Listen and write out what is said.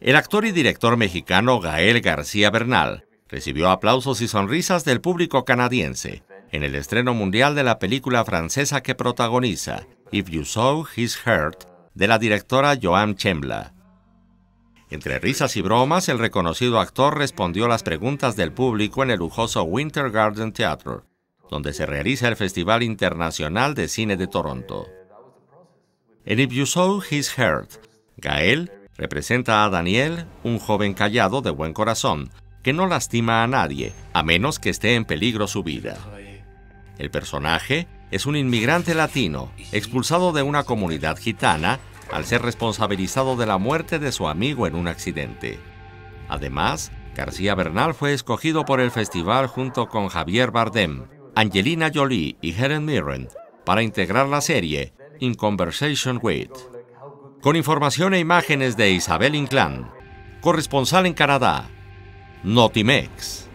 El actor y director mexicano Gael García Bernal recibió aplausos y sonrisas del público canadiense en el estreno mundial de la película francesa que protagoniza If You Saw His Heart de la directora Joan Chembla. Entre risas y bromas, el reconocido actor respondió las preguntas del público en el lujoso Winter Garden Theatre, donde se realiza el Festival Internacional de Cine de Toronto. En If You Saw His Heart, Gael representa a Daniel, un joven callado de buen corazón, que no lastima a nadie, a menos que esté en peligro su vida. El personaje es un inmigrante latino, expulsado de una comunidad gitana al ser responsabilizado de la muerte de su amigo en un accidente. Además, García Bernal fue escogido por el festival junto con Javier Bardem, Angelina Jolie y Helen Mirren para integrar la serie In Conversation With. Con información e imágenes de Isabel Inclán, corresponsal en Canadá, Notimex.